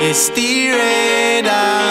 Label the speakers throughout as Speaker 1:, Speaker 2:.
Speaker 1: It's D-Radar.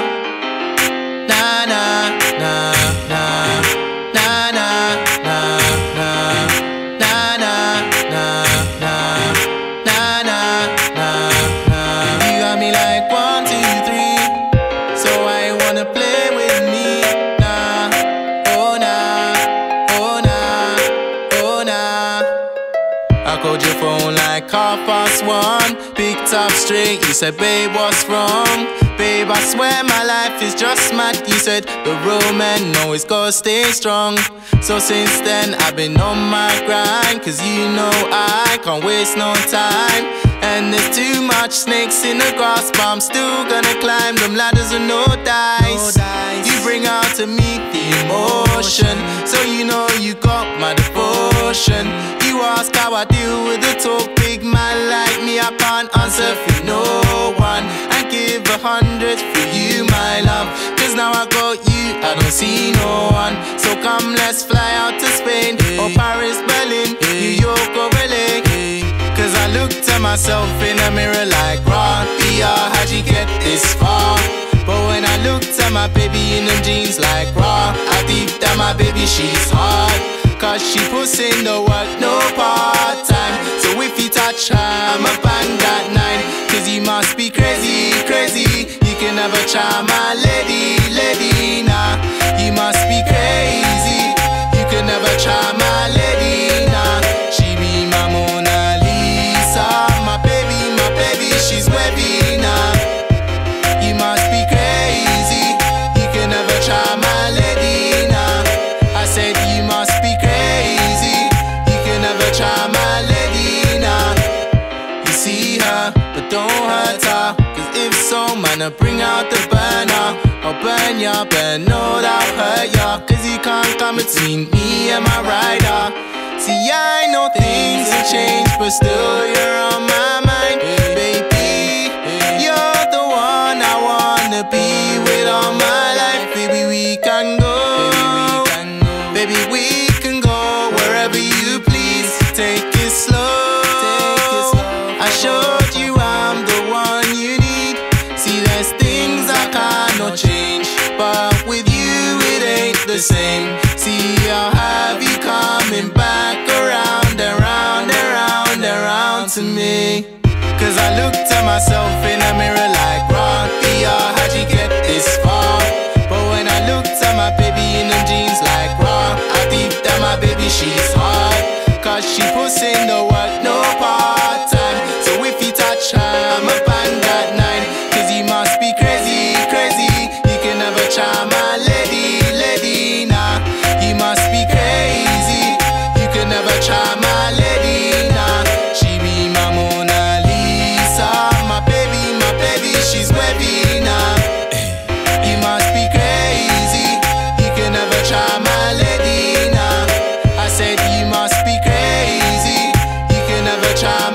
Speaker 1: Like half past one. Picked up straight, you said, Babe, what's wrong? Babe, I swear my life is just mad. You said, The real man always gotta stay strong. So since then, I've been on my grind. Cause you know I can't waste no time. And there's too much snakes in the grass, but I'm still gonna climb them ladders with no dice. You bring out to me the emotion, so you know I deal with the talk, big man like me, I can't answer for no one. I give a hundred for you, my love. Cause now I got you, I don't see no one. So come, let's fly out to Spain, or Paris, Berlin, New York, or LA. Cause I looked at myself in the mirror like, Radia, how'd you get this far? But when I looked at my baby in them jeans like, raw, I deep that my baby, she's hard. Cause she puts in the work, no part time. So if you touch her, I'ma bang that nine. Cause you must be crazy, crazy. You can never try my lady, I bring out the burner. I'll burn ya, but know that hurt ya. Cause you can't come between me and my rider. See, I know things have changed, but still with you it ain't the same. See, I'll have you coming back around and round and round and round to me. Cause I looked at myself in the mirror like, Radia, oh, how'd you get this far? But when I looked at my baby in them jeans like, raw, I deep that my baby, she's hard. Cause she puts in the work, my lady, lady, nah. You must be crazy. You can never try my lady, nah. She be my Mona Lisa, my baby, my baby, she's wavy, nah. You must be crazy. You can never try my lady, nah. I said you must be crazy. You can never try